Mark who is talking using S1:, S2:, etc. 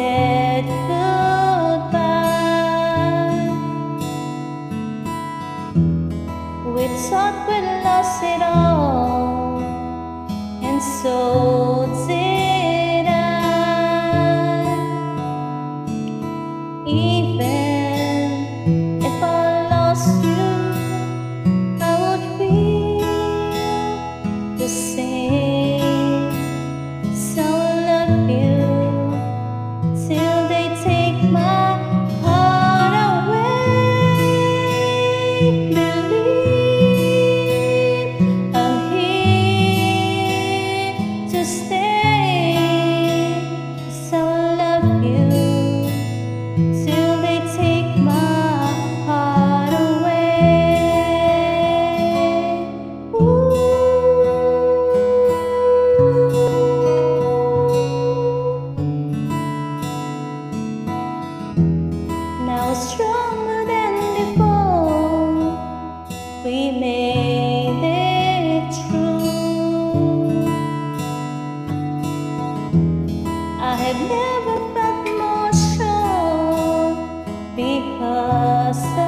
S1: said goodbye. We thought we lost it all, and so did I. Even if I lost you, I would feel the same. So I love you. coração.